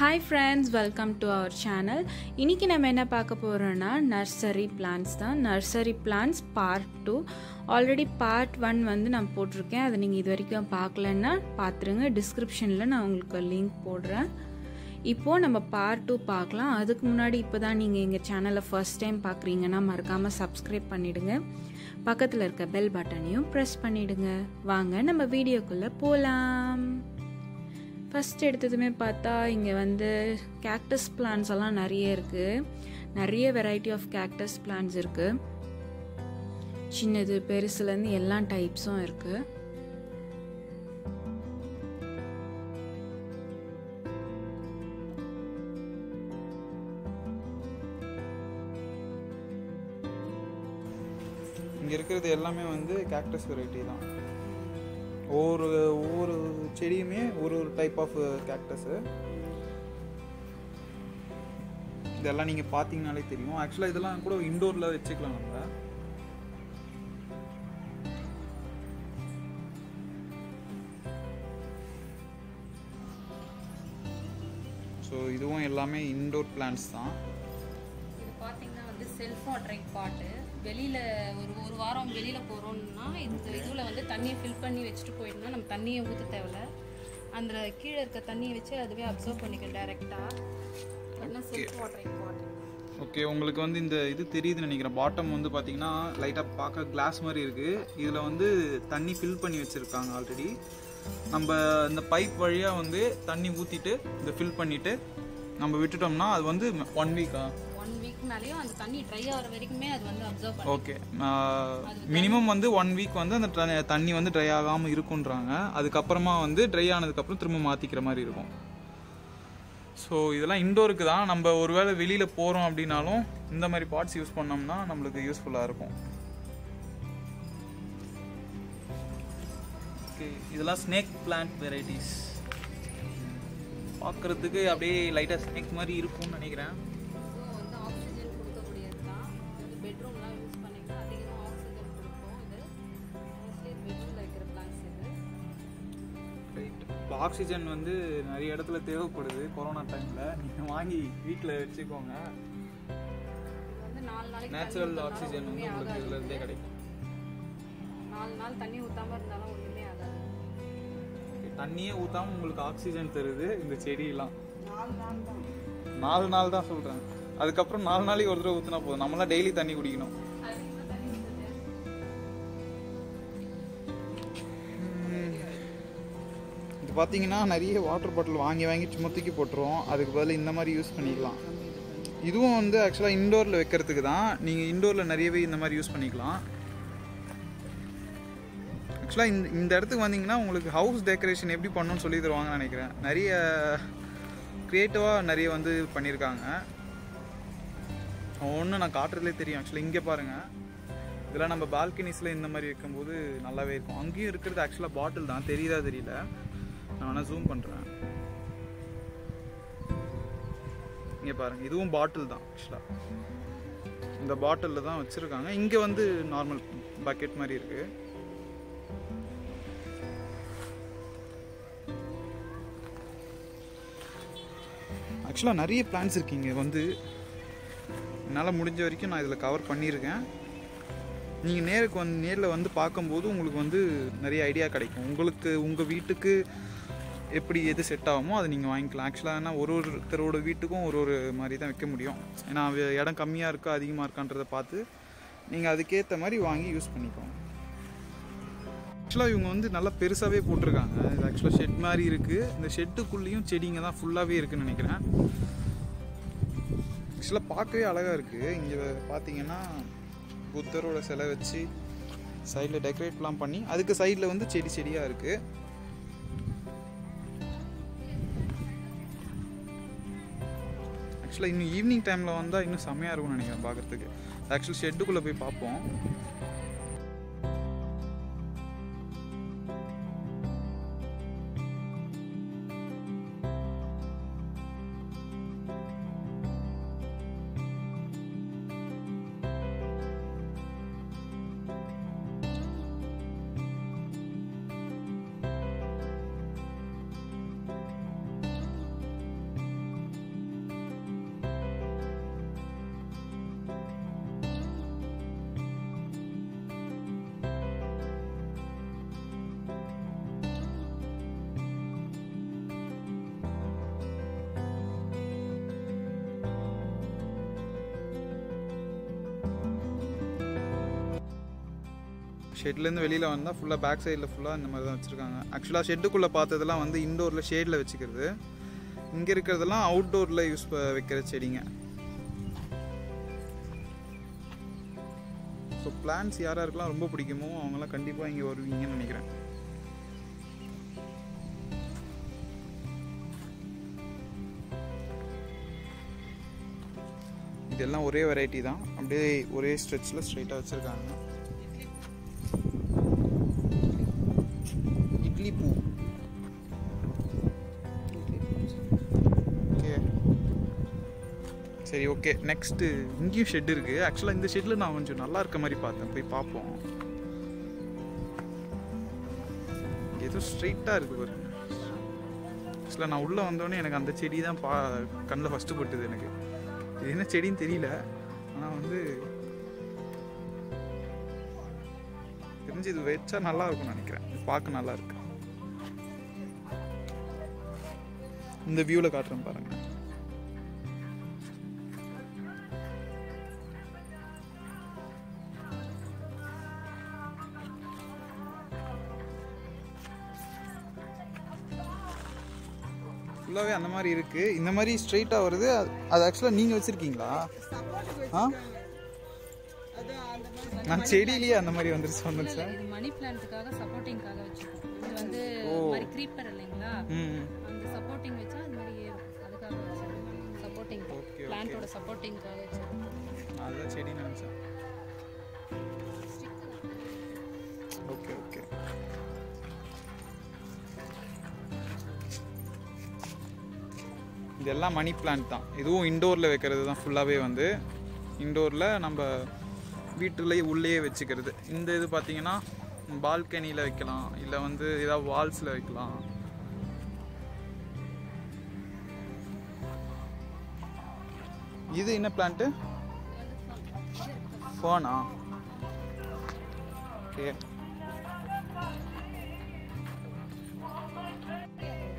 Hi friends welcome to our channel இன்றைக்கி நம்ம என்ன பார்க்க போகிறோன்னா நர்சரி பிளான்ஸ் தான். Nursery plants part two already part one வந்து நான் போட்டிருக்கேன். அதை நீங்கள் இது வரைக்கும் பார்க்கலன்னா பார்த்துருங்க. டிஸ்கிரிப்ஷனில் நான் உங்களுக்கு லிங்க் போடுறேன். இப்போது நம்ம பார்ட் டூ பார்க்கலாம். அதுக்கு முன்னாடி இப்போ தான் நீங்கள் எங்கள் சேனலை ஃபர்ஸ்ட் டைம் பார்க்குறீங்கன்னா மறக்காமல் சப்ஸ்கிரைப் பண்ணிவிடுங்க பக்கத்தில் இருக்க பெல் பட்டனையும் ப்ரெஸ் பண்ணிவிடுங்க வாங்க நம்ம வீடியோக்குள்ளே போகலாம் ஃபஸ்ட் எடுத்ததுமே பார்த்தா இங்கே வந்து கேக்டஸ் பிளான்ஸ் எல்லாம் நிறைய இருக்குது நிறைய வெரைட்டி ஆஃப் கேக்டஸ் பிளான்ஸ் இருக்குது சின்னது பெருசுலேருந்து எல்லா டைப்ஸும் இருக்குது இங்கே இருக்கிறது எல்லாமே வந்து கேக்டஸ் வெரைட்டி தான். ஒவ்வொரு ஒவ்வொரு செடியுமே ஒரு ஒரு டைப் ஆஃப் கேக்டஸு இதெல்லாம் நீங்கள் பார்த்தீங்கனாலே தெரியும். ஆக்சுவலாக இதெல்லாம் கூட இண்டோரில் வச்சுக்கலாம் நம்ம. ஸோ இதுவும் எல்லாமே இண்டோர் பிளான்ஸ் தான். இது பார்த்தீங்கன்னா வந்து செல்ஃப் வாட்டரிங் பாட்டு வெளியில் ஒரு ஒரு வாரம் வெளியில் போகிறோம்னா இந்த இதில் வந்து தண்ணியை ஃபில் பண்ணி வச்சுட்டு போயிட்டோம்னா நம்ம தண்ணியை ஊற்ற தேவையில்ல. அந்த கீழே இருக்க தண்ணியை வச்சு அதுவே அப்சர்வ் பண்ணிக்கும் டேரெக்டாக ஓகே உங்களுக்கு வந்து இந்த இது தெரியுதுன்னு நினைக்கிறேன். பாட்டம் வந்து பார்த்தீங்கன்னா லைட்டாக பார்க்க கிளாஸ் மாதிரி இருக்குது இதில் வந்து தண்ணி ஃபில் பண்ணி வச்சுருக்காங்க ஆல்ரெடி நம்ம இந்த பைப் வழியாக வந்து தண்ணி ஊற்றிட்டு இதை ஃபில் பண்ணிவிட்டு நம்ம விட்டுட்டோம்னா அது வந்து ஒன் வீக்கா ஒன் வீக் மேலேயும் அந்த தண்ணி ட்ரை ஆகிற வரைக்குமே அது வந்து அப்சர்வ் ஓகே மினிமம் வந்து ஒன் வீக் வந்து அந்த தண்ணி வந்து ட்ரை ஆகாமல் இருக்குன்றாங்க அதுக்கப்புறமா வந்து ட்ரை ஆனதுக்கப்புறம் திரும்ப மாற்றிக்கிற மாதிரி இருக்கும். ஸோ இதெல்லாம் இண்டோருக்கு தான். நம்ம ஒருவேளை வெளியில் போகிறோம் அப்படின்னாலும் இந்த மாதிரி பாட்ஸ் யூஸ் பண்ணோம்னா நம்மளுக்கு யூஸ்ஃபுல்லாக இருக்கும். ஓகே இதெல்லாம் ஸ்னேக் பிளான்ட் வெரைட்டிஸ் பார்க்குறதுக்கு அப்படியே லைட்டாக ஸ்னேக் மாதிரி இருக்கும்னு நினைக்கிறேன். ஆக்சிஜன் வந்து நிறைய இடத்துல தேவைப்படுது கொரோனா டைமில் நீங்கள் வாங்கி வீட்டில் வச்சுக்கோங்க. இது வந்து நாலு நாளைக்கு நேச்சுரல் ஆக்சிஜன் வந்து உங்களுக்கு இதுல இருந்தே கிடைக்கும். நாலு நாள் தண்ணி ஊத்தாம இருந்தாலும் ஒண்ணுமே ஆகாது. Okay, தண்ணியே ஊத்தாம உங்களுக்கு ஆக்சிஜன் தருது இந்த செடியெல்லாம். நாலு நாள் தான். சொல்கிறேன் அதுக்கப்புறம் நாலு நாளைக்கு ஒரு தடவை ஊற்றினா போதும். நம்மளாம் டெய்லி தண்ணி குடிக்கணும். பார்த்தீங்கன்னா நிறைய வாட்டர் பாட்டில் வாங்கி வாங்கி சும்மா தூக்கி போட்டுருவோம். அதுக்கு பதில் இந்த மாதிரி யூஸ் பண்ணிக்கலாம். இதுவும் வந்து ஆக்சுவலாக இன்டோரில் வைக்கிறதுக்கு தான். நீங்கள் இண்டோரில் நிறையவே இந்த மாதிரி யூஸ் பண்ணிக்கலாம். ஆக்சுவலாக இந்த இந்த இடத்துக்கு வந்தீங்கன்னா உங்களுக்கு ஹவுஸ் டெக்கரேஷன் எப்படி பண்ணணும்னு சொல்லி தருவாங்கன்னு நினைக்கிறேன். நிறைய க்ரியேட்டிவாக நிறைய வந்து பண்ணியிருக்காங்க ஒன்று நான் காட்டுறதுலே தெரியும். ஆக்சுவலாக இங்கே பாருங்கள் இதெல்லாம் நம்ம பால்கனிஸில் இந்த மாதிரி வைக்கும்போது நல்லாவே இருக்கும். அங்கேயும் இருக்கிறது ஆக்சுவலாக பாட்டில் தான். தெரியுதா தெரியல. நான் வேணால் ஜூம் பண்ணுறேன் இங்கே பாருங்கள் இதுவும் பாட்டில் தான் ஆக்சுவலாக இந்த பாட்டிலில் தான் வச்சுருக்காங்க. இங்கே வந்து நார்மல் பக்கெட் மாதிரி இருக்குது ஆக்சுவலாக நிறைய பிளான்ஸ் இங்கே வந்து. என்னால் முடிஞ்ச வரைக்கும் நான் இதில் கவர் பண்ணியிருக்கேன். நீங்கள் நேருக்கு வந்து நேரில் வந்து பார்க்கும்போது உங்களுக்கு வந்து நிறைய ஐடியா கிடைக்கும். உங்களுக்கு உங்கள் வீட்டுக்கு எப்படி எது செட் ஆகுமோ அதை நீங்கள் வாங்கிக்கலாம். ஆக்சுவலாக ஏன்னா ஒரு ஒருத்தரோட வீட்டுக்கும் ஒரு ஒரு மாதிரி தான் வைக்க முடியும். ஏன்னா இடம் கம்மியாக இருக்கா அதிகமாக இருக்கான்றதை பார்த்து நீங்கள் அதுக்கேற்ற மாதிரி வாங்கி யூஸ் பண்ணிக்கோங்க. ஆக்சுவலாக இவங்க வந்து நல்லா பெருசாகவே போட்டிருக்காங்க. இது ஆக்சுவலாக ஷெட் மாதிரி இருக்குது இந்த ஷெட்டுக்குள்ளேயும் செடிங்க தான் ஃபுல்லாகவே இருக்குன்னு நினைக்கிறேன். ஆக்சுவலாக பார்க்கவே அழகாக இருக்குது இங்கே பார்த்தீங்கன்னா புத்தரோட சிலை வச்சு சைடில் டெக்கரேட்லாம் பண்ணி அதுக்கு சைடில் வந்து செடி செடியாக இருக்குது ஆக்சுவலாக இன்னும் ஈவினிங் டைமில் வந்தால் இன்னும் செம்மையாக இருக்கும்னு நினைக்கிறேன் பார்க்குறதுக்கு ஆக்சுவலி ஷெட்டுக்குள்ளே போய் பார்ப்போம். ஷெட்லேருந்து வெளியில் வந்தால் ஃபுல்லாக பேக் சைடில் ஃபுல்லாக இந்த மாதிரி தான் வச்சுருக்காங்க. ஆக்சுவலாக ஷெட்டுக்குள்ளே பார்த்ததெல்லாம் வந்து இன்டோரில் ஷேடில் வச்சுக்கிறது. இங்கே இருக்கிறதெல்லாம் அவுட்டோரில் யூஸ் வைக்கிற செடிங்க. ஸோ பிளான்ஸ் யார் ரொம்ப பிடிக்குமோ அவங்களாம் கண்டிப்பாக இங்கே வருவீங்கன்னு நினைக்கிறேன். இதெல்லாம் ஒரே வெரைட்டி தான். அப்படியே ஒரே ஸ்ட்ரெச்சில் ஸ்ட்ரைட்டாக வச்சுருக்காங்க. ஓகே நெக்ஸ்ட்டு இங்கேயும் ஷெட் இருக்குது ஆக்சுவலாக இந்த ஷெட்டில் நான் கொஞ்சம் நல்லா இருக்க மாதிரி பார்த்தேன். போய் பார்ப்போம். ஏதோ ஸ்ட்ரெயிட்டாக இருக்குது ஒரு ஆக்சுவலாக நான் உள்ளே வந்தோடனே எனக்கு அந்த செடி தான் பா கண்ணில் ஃபஸ்ட்டு பட்டுது எனக்கு. இது என்ன செடின்னு தெரியல. ஆனால் வந்து தெரிஞ்சு இது வச்சா நல்லா இருக்கும்னு நினைக்கிறேன். பார்க்க நல்லா இருக்கு. இந்த வியூவில் காட்டுறேன் பாருங்கள் ஃபுல்லாகவே அந்த மாதிரி இருக்கு. இந்த மாதிரி ஸ்ட்ரைட்டாக வருது. அது- ஆக்சுவலாக நீங்கள் வச்சுருக்கீங்களா? ஆ? நான் செடியிலேயே அந்த மாதிரி வந்துருச்சு இல்ல, இது மணி பிளான்ட்டுக்காக சப்போர்ட்டிங்காக வச்சிருக்கோம். இது வந்து மாதிரி creeper இல்லைங்களா? ம் அந்த சப்போர்ட்டிங் வச்சா அது மாதிரி ஏறும். அதுக்காக சப்போர்ட்டிங் பிளான்ட்டோட சப்போர்ட்டிங்காக வச்சிருக்கோம். அதுதான் செடி நினச்சேன். இதெல்லாம் மணி பிளான்ட் தான். இதுவும் இண்டோரில் வைக்கிறது தான் ஃபுல்லாகவே வந்து. இண்டோரில் நம்ம வீட்டுலேயே உள்ளேயே வச்சுக்கிறது. இந்த இது பார்த்தீங்கன்னா பால்கனியில் வைக்கலாம். இல்லை வந்து ஏதாவது வால்ஸில் வைக்கலாம். இது என்ன பிளான்ட்டு ஃபோனா ஓகே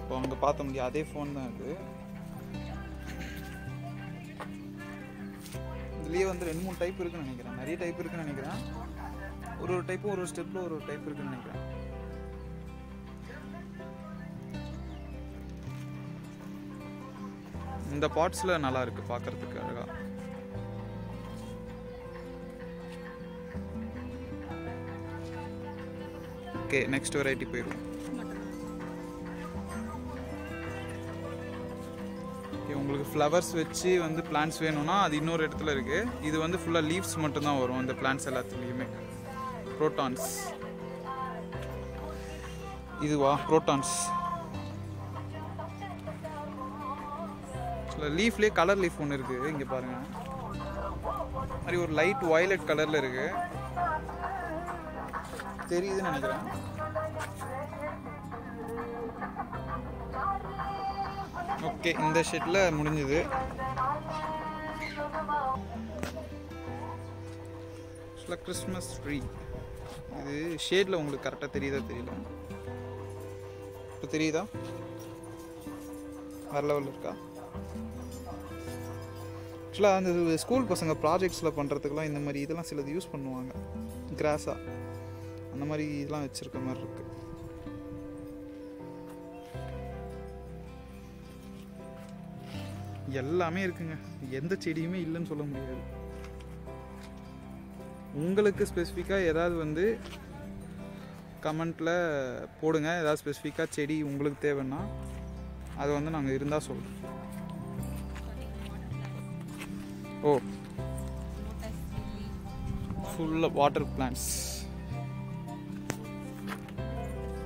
இப்போ அங்கே பார்த்த முடியும். அதே ஃபோன் தான் இது. இதுலேயே வந்து ரெண்டு மூணு டைப் இருக்குன்னு நினைக்கிறேன். நிறைய டைப் இருக்குன்னு நினைக்கிறேன். ஒரு ஒரு டைப்பும் ஒரு ஒரு ஸ்டெப்பில் ஒரு ஒரு டைப் இருக்குன்னு நினைக்கிறேன். இந்த பாட்ஸில் நல்லா இருக்குது பார்க்கறதுக்கு அழகாக ஓகே நெக்ஸ்ட் வெரைட்டி போயிடும் உங்களுக்கு ஃப்ளவர்ஸ் வச்சு வந்து பிளான்ஸ் வேணும்னா அது இன்னொரு இடத்துல இருக்குது இது வந்து ஃபுல்லாக லீவ்ஸ் மட்டும்தான் வரும் இந்த பிளான்ஸ் எல்லாத்துலேயுமே. ப்ரோட்டான்ஸ் இதுவா? ப்ரோட்டான்ஸ் லீஃப்லேயே கலர் லீஃப் ஒன்று இருக்குது இங்கே பாருங்க. மாதிரி ஒரு லைட் வயலட் கலரில் இருக்குது தெரியுதுன்னு நினைக்கிறேன். ஓகே இந்த ஷெட்டில் முடிஞ்சது. Christmas tree. இது ஷேடில் உங்களுக்கு கரெக்டாக தெரியுதா தெரியல. இப்போ தெரியுதா? வேறு லெவலில் இருக்கா? ஆக்சுவலாக அந்த ஸ்கூல் பசங்க ப்ராஜெக்ட்ஸில் பண்ணுறதுக்கெலாம் இந்த மாதிரி இதெல்லாம் சிலது யூஸ் பண்ணுவாங்க. கிராஸாக அந்த மாதிரி இதெல்லாம் வச்சுருக்க மாதிரி இருக்குது எல்லாமே இருக்குங்க. எந்த செடியுமே இல்லைன்னு சொல்ல முடியாது. உங்களுக்கு ஸ்பெசிஃபிக்காக ஏதாவது வந்து கமெண்ட்டில் போடுங்க. ஏதாவது ஸ்பெசிஃபிக்காக செடி உங்களுக்கு தேவைன்னா அதை வந்து நாங்கள் இருந்தால் சொல்கிறோம் ஓ. ஃபுல்லாக வாட்டர் பிளான்ஸ்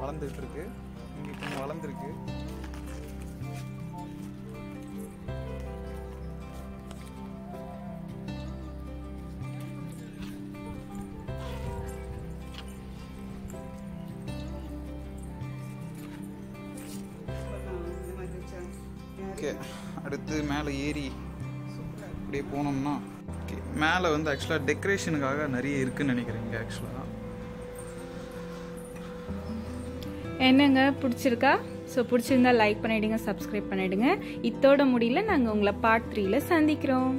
வளர்ந்துட்டு இருக்கு. இங்கே கொஞ்சம் வளர்ந்துருக்கு. ஓகே அடுத்து மேலே ஏறி அப்படியே போனோம்னா ஓகே மேலே வந்து ஆக்சுவலாக டெக்கரேஷனுக்காக நிறைய இருக்குன்னு நினைக்கிறேன் இங்கே ஆக்சுவலாக என்னங்க பிடிச்சிருக்கா? ஸோ பிடிச்சிருந்தா லைக் பண்ணிவிடுங்க சப்ஸ்கிரைப் பண்ணிவிடுங்க இத்தோட முடியல நாங்கள் உங்களை பார்ட் த்ரீல சந்திக்கிறோம்.